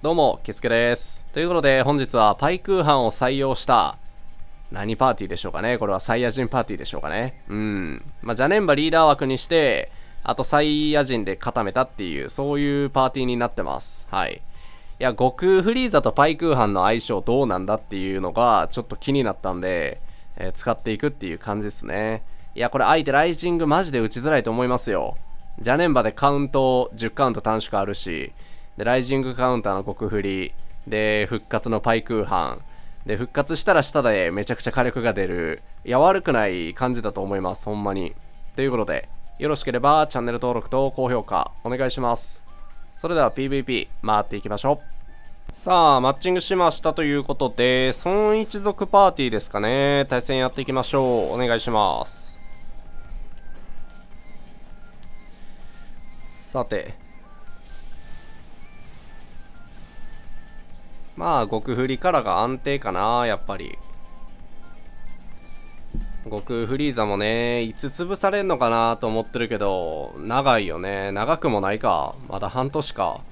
どうも、ケスケです。ということで、本日はパイクーハンを採用した、何パーティーでしょうかねこれはサイヤ人パーティーでしょうかねうん。まあ、ジャネンバリーダー枠にして、あとサイヤ人で固めたっていう、そういうパーティーになってます。はい。いや、悟空フリーザとパイクーハンの相性どうなんだっていうのが、ちょっと気になったんで、えー、使っていくっていう感じですね。いや、これ相手ライジングマジで打ちづらいと思いますよ。ジャネンバでカウント、10カウント短縮あるし、で、ライジングカウンターの極振り、で、復活のパイクーハン、で、復活したら下でめちゃくちゃ火力が出る。いや、悪くない感じだと思います、ほんまに。ということで、よろしければチャンネル登録と高評価お願いします。それでは PVP 回っていきましょう。さあ、マッチングしましたということで、孫一族パーティーですかね。対戦やっていきましょう。お願いします。さて、まあ、極振りからが安定かな、やっぱり。極フリーザもね、いつ潰されんのかなと思ってるけど、長いよね。長くもないか。まだ半年か。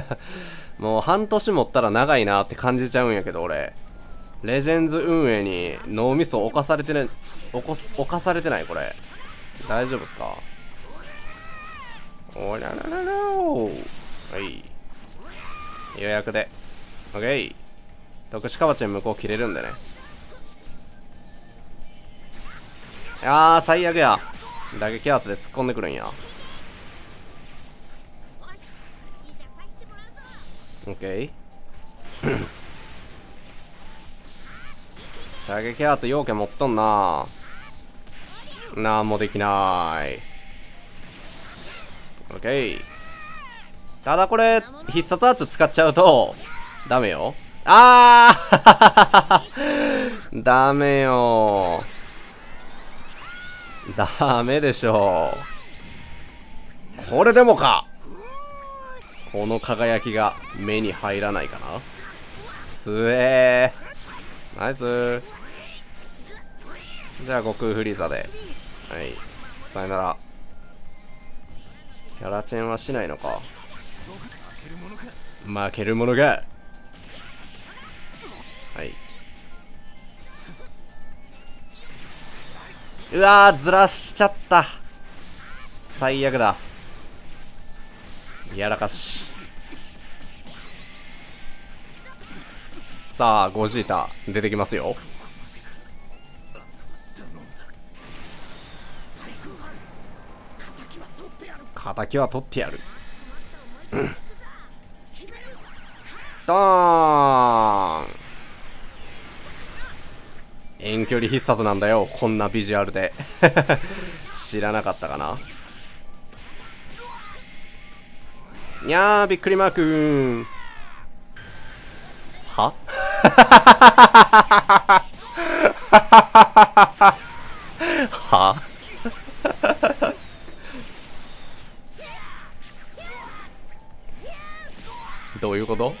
もう半年持ったら長いなって感じちゃうんやけど、俺。レジェンズ運営に脳みそ侵されてね、侵されてないこれ。大丈夫っすか？おららららはい。予約で。オッケー特殊カバチン向こう切れるんでね。あー最悪や。打撃圧で突っ込んでくるんや。オッケー射撃圧要件持っとんな。なんもできない。オッケーただこれ必殺圧使っちゃうとダメよ。あー ダメよダメでしょう。これでもかこの輝きが目に入らないかなつえー。ナイスじゃあ、悟空フリーザで。はい。さよなら。キャラチェンはしないのか。負けるものがはい。うわずらしちゃった。最悪だ。やらかし。さあゴジータ出てきますよ。敵は取ってやる。うん。ドーン。遠距離必殺なんだよこんなビジュアルで。知らなかったかな。いやーびっくりマーク。は？は？どういうこと？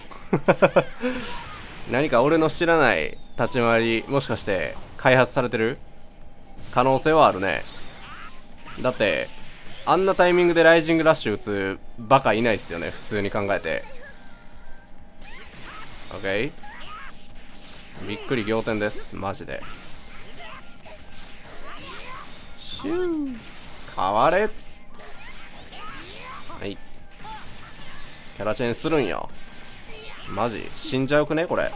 何か俺の知らない立ち回りもしかして開発されてる？可能性はあるね。だってあんなタイミングでライジングラッシュ打つバカいないっすよね普通に考えて。OK びっくり仰天ですマジで。シュー変われ。はい。キャラチェンするんやマジ？死んじゃうくね？これ。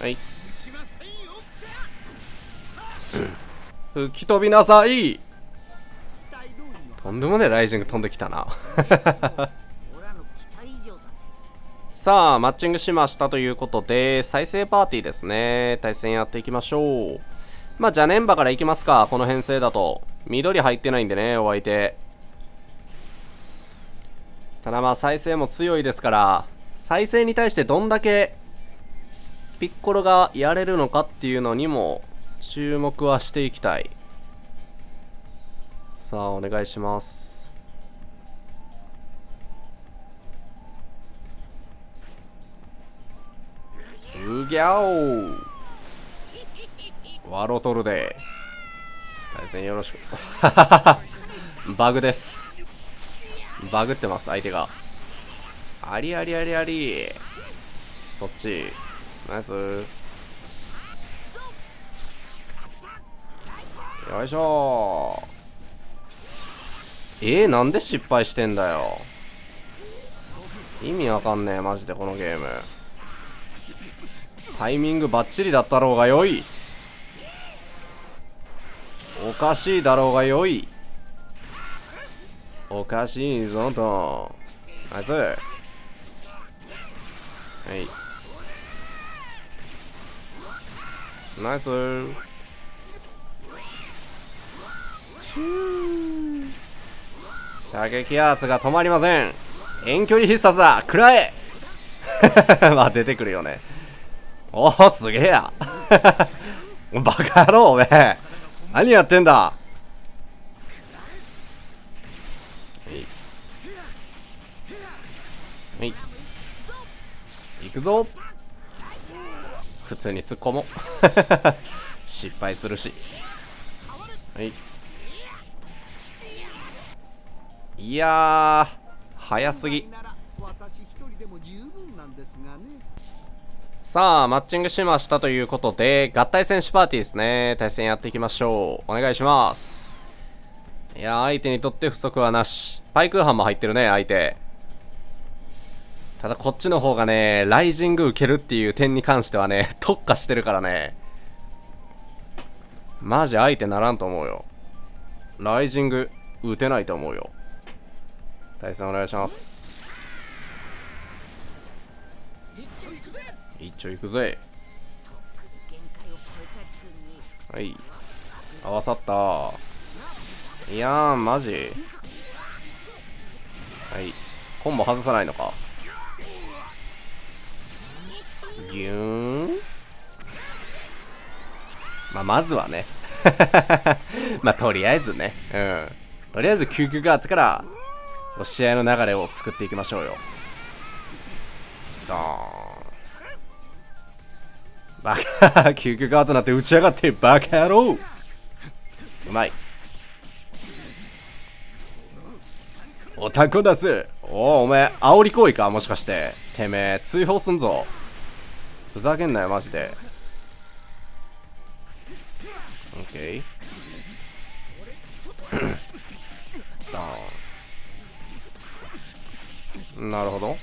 はい。吹き飛びなさい。とんでもねえライジング飛んできたな。さあマッチングしましたということで再生パーティーですね。対戦やっていきましょう。まあじゃあネンバからいきますか。この編成だと。緑入ってないんでねお相手。ただまあ再生も強いですから再生に対してどんだけピッコロがやれるのかっていうのにも注目はしていきたい。さあお願いします。うぎゃおワロトルで。対戦よろしく。バグです。バグってます相手が。ありありありあり。そっち。ナイス。よいしょ。えー、なんで失敗してんだよ。意味わかんねえマジでこのゲーム。タイミングバッチリだったろうがよい。おかしいだろうがよい。おかしいぞと。ナイスはい。ナイス射撃圧が止まりません。遠距離必殺だ。食らえ。まあ出てくるよね。おおすげえや。バカ野郎おめえ。何やってんだ。くぞ。普通に突っ込もう。失敗するし。はい。いや早すぎ。さあマッチングしましたということで合体選手パーティーですね。対戦やっていきましょう。お願いします。いや相手にとって不足はなし。パイクーハンも入ってるね相手。ただこっちの方がねライジング受けるっていう点に関してはね 特化してるからね。マジ相手ならんと思うよ。ライジング打てないと思うよ。対戦お願いします。一丁いくぜ。はい。合わさった。いやーマジ。はい。コンボ外さないのか。ギューン。まあまずはね。まあとりあえずね。うん。とりあえず救急ガーツから試合の流れを作っていきましょうよ。ドーン。バカ救急ガーツなんて打ち上がってバカ野郎。うまい。おたこ出す。おおお前煽り行為か？もしかして。てめえ追放すんぞ。ふざけんなよマジで。オッケードーン。なるほど。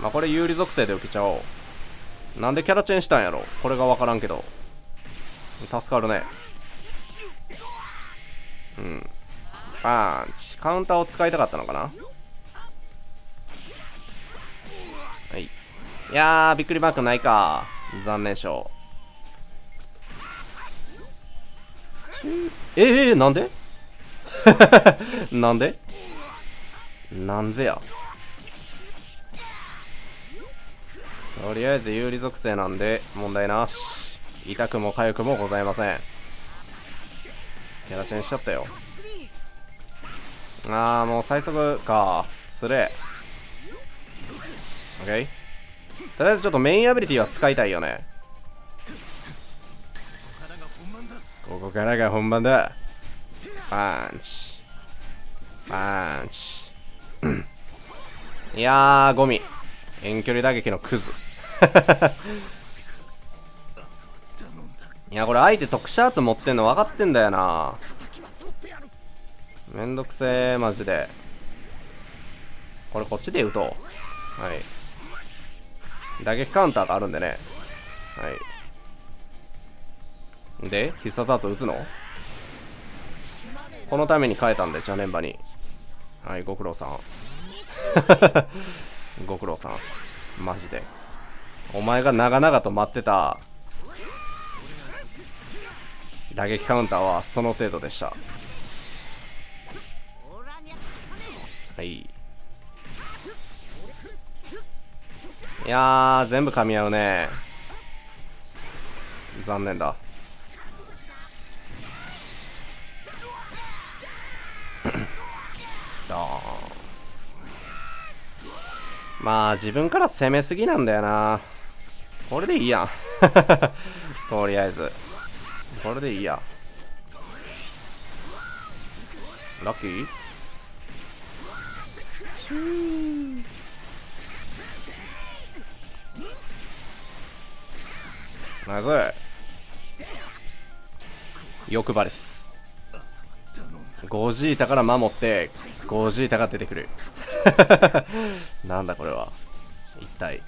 まあこれ有利属性で受けちゃおう。なんでキャラチェンしたんやろ。これが分からんけど。助かるね。うん。パンチ。カウンターを使いたかったのかな。いやーびっくりマークないか。残念賞。ええー、なんで？なんで？なんぜや？とりあえず有利属性なんで問題なし。痛くも痒くもございません。キャラチェンしちゃったよ。あーもう最速か。つれ。OK とりあえずちょっとメインアビリティは使いたいよね。ここからが本番だ。パンチ。パンチ。いやーゴミ。遠距離打撃のクズ。いやこれ相手特殊圧持ってんの分かってんだよな。めんどくせえマジで。これこっちで打とう。はい。打撃カウンターがあるんでね。はい。で必殺圧打つの？このために変えたんで茶ネンバに。はいご苦労さん。ご苦労さん。マジで。お前が長々と待ってた。打撃カウンターはその程度でした。はい。いやー全部噛み合うね。残念だ。ドーン。まあ自分から攻めすぎなんだよな。これでいいや。ん とりあえず。これでいいや。ラッキー？ナイス欲張りっす。ゴジータから守ってゴジータが出てくる。なんだこれは。一体。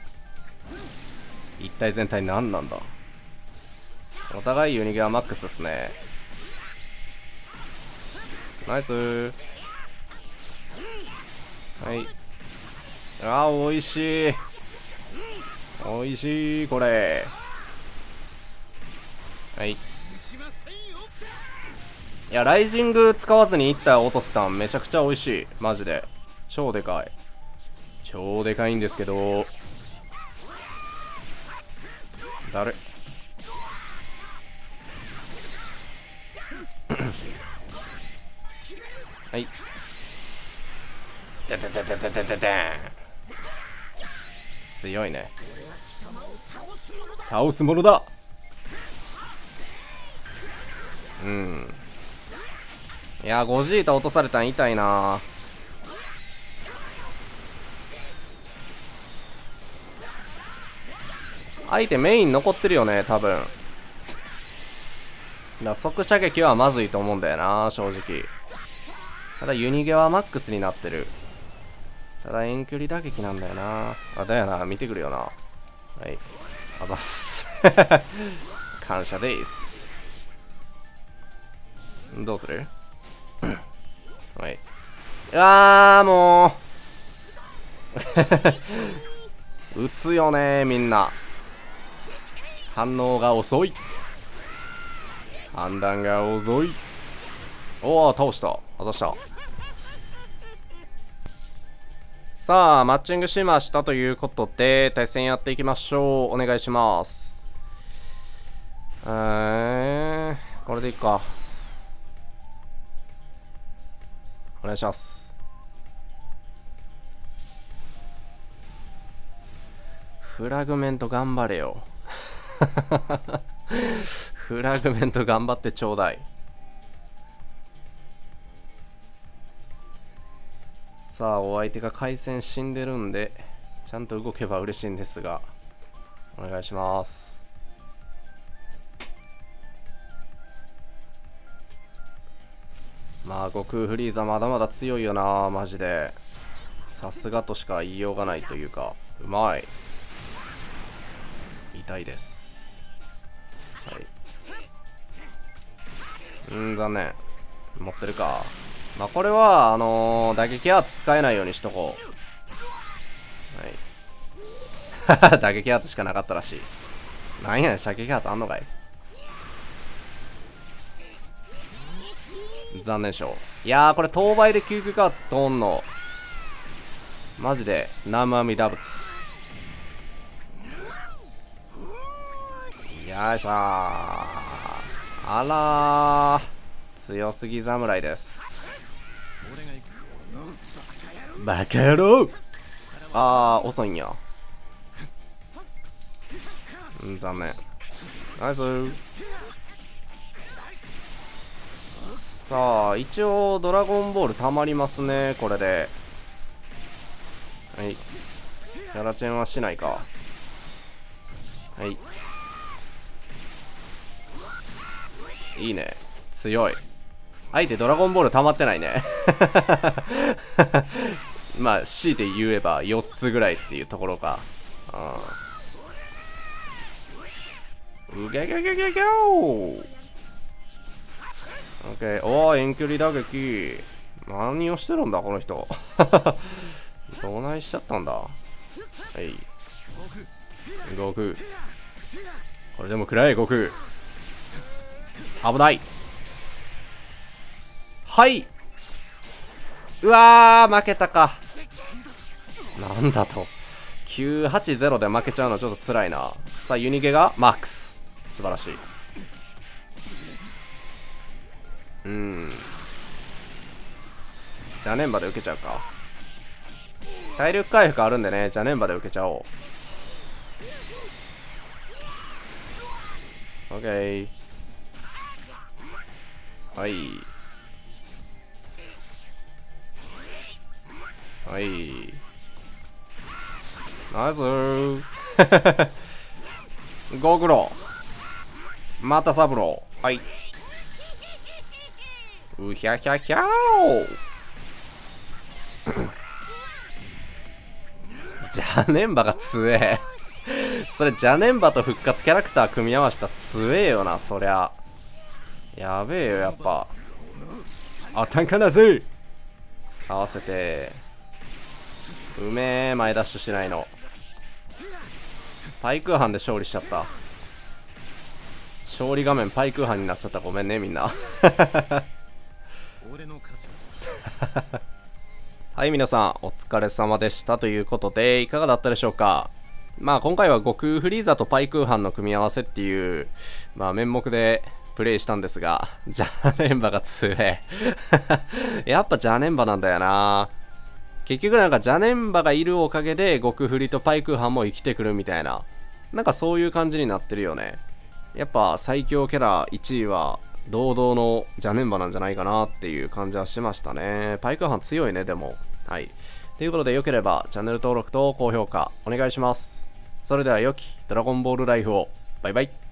一体全体何なんだ。お互いユニゲはマックスですね。ナイス。はい。あー美味しい。美味しいこれ。はい。いやライジング使わずに1体落とすターンめちゃくちゃ美味しい。マジで。超でかい。超でかいんですけど。だる。はい。てててててててて強いね。倒すものだ。うん。いやゴジータ落とされたん痛いな。相手メイン残ってるよね多分。だ即射撃はまずいと思うんだよな正直。ただユニゲはマックスになってる。ただ遠距離打撃なんだよな。あだよな。見てくるよな。はい。あざっす。感謝です。どうする？はい。あーもう。撃つよねみんな。反応が遅い。判断が遅い。おお倒した。あざした。さあマッチングしましたということで対戦やっていきましょう。お願いします。えー、これでいいか。お願いします。フラグメント頑張れよ。フラグメント頑張ってちょうだい。さあお相手が回線死んでるんでちゃんと動けば嬉しいんですがお願いします。まあ悟空フリーザまだまだ強いよなマジで。さすがとしか言いようがないというかうまい。痛いです。はい。うん残念。持ってるか。まあこれはあのー、打撃アーツ使えないようにしとこう。はい。打撃アーツしかなかったらしい。なんやねん射撃アーツあんのかい。残念賞。いやーこれ当倍で救急カーツ通んの。マジで南無阿弥陀仏。よいしょー。あらー。強すぎ侍です。バカ野郎。あー遅いんや。うん残念。ナイスさあ一応ドラゴンボールたまりますねこれで。はい。キャラチェンはしないか。はい。いいね。強い。相手ドラゴンボール溜まってないね。まあ強いて言えば4つぐらいっていうところか。うん。うげげげげげおオッケーおー遠距離打撃。何をしてるんだこの人。どないしちゃったんだ。はい。悟空これでも暗い悟空危ない。はい。うわー負けたか。なんだと。980で負けちゃうのちょっと辛いな。さあユニゲがマックス。素晴らしい。うん。ジャネンバで受けちゃうか。体力回復あるんでね。ジャネンバで受けちゃおう。OK はい。はい。ナイスゴーグロまたサブロー。はい。うひゃひゃひゃー ジャネンバが強え。それ、ジャネンバと復活キャラクター組み合わせた強えよな、そりゃ。やべえよ、やっぱ。あ、タンカナズ合わせて。うめえ、前ダッシュしないの。パイクーハンで勝利しちゃった。勝利画面パイクーハンになっちゃった。ごめんね、みんな。はい、皆さん、お疲れ様でしたということで、いかがだったでしょうか？まあ、今回は悟空フリーザとパイクーハンの組み合わせっていう、まあ、面目でプレイしたんですが、ジャネンバが強え。やっぱジャネンバなんだよな。結局なんかジャネンバがいるおかげで、極フリとパイクーハンも生きてくるみたいな。なんかそういう感じになってるよね。やっぱ最強キャラ1位は堂々のジャネンバなんじゃないかなっていう感じはしましたね。パイクーハン強いね、でも。はい。ということで、良ければチャンネル登録と高評価お願いします。それでは良きドラゴンボールライフを。バイバイ。